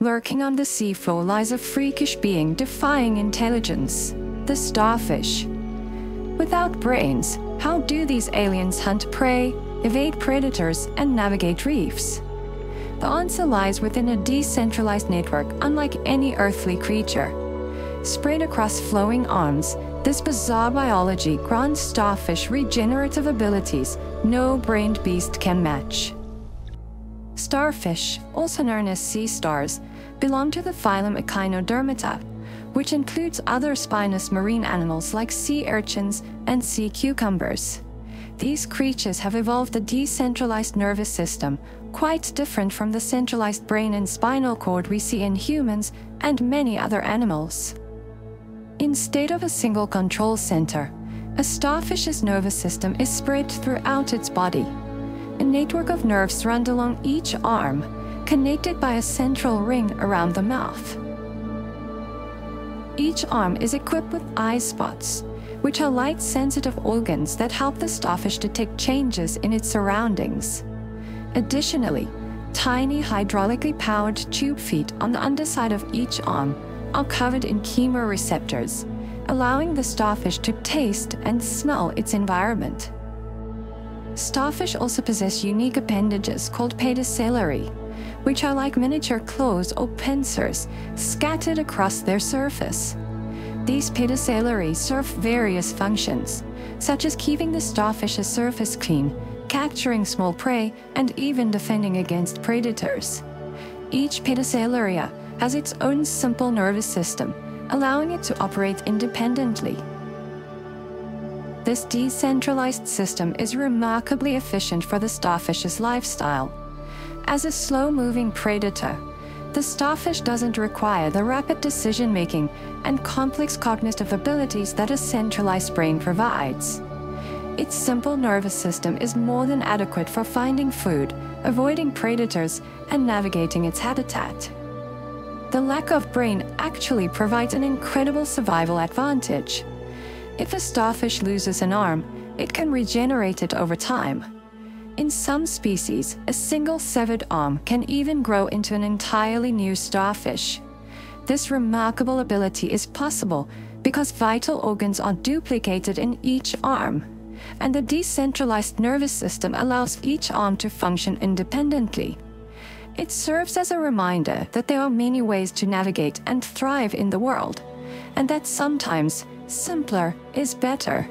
Lurking on the seafloor lies a freakish being defying intelligence the starfish. Without brains, how do these aliens hunt prey, evade predators, and navigate reefs? The answer lies within a decentralized network unlike any earthly creature. Spread across flowing arms, this bizarre biology grants starfish regenerative abilities no brained beast can match. Starfish, also known as sea stars, belong to the phylum Echinodermata, which includes other spinous marine animals like sea urchins and sea cucumbers. These creatures have evolved a decentralized nervous system, quite different from the centralized brain and spinal cord we see in humans and many other animals. Instead of a single control center, a starfish's nervous system is spread throughout its body. A network of nerves runs along each arm, connected by a central ring around the mouth. Each arm is equipped with eye spots, which are light sensitive organs that help the starfish detect changes in its surroundings. Additionally, tiny hydraulically powered tube feet on the underside of each arm are covered in chemoreceptors, allowing the starfish to taste and smell its environment. Starfish also possess unique appendages called pedicellariae, which are like miniature claws or pincers scattered across their surface. These pedicellariae serve various functions, such as keeping the starfish's surface clean, capturing small prey, and even defending against predators. Each pedicellaria has its own simple nervous system, allowing it to operate independently. This decentralized system is remarkably efficient for the starfish's lifestyle. As a slow-moving predator, the starfish doesn't require the rapid decision-making and complex cognitive abilities that a centralized brain provides. Its simple nervous system is more than adequate for finding food, avoiding predators, and navigating its habitat. The lack of brain actually provides an incredible survival advantage. If a starfish loses an arm, it can regenerate it over time. In some species, a single severed arm can even grow into an entirely new starfish. This remarkable ability is possible because vital organs are duplicated in each arm, and the decentralized nervous system allows each arm to function independently. It serves as a reminder that there are many ways to navigate and thrive in the world, and that sometimes simpler is better.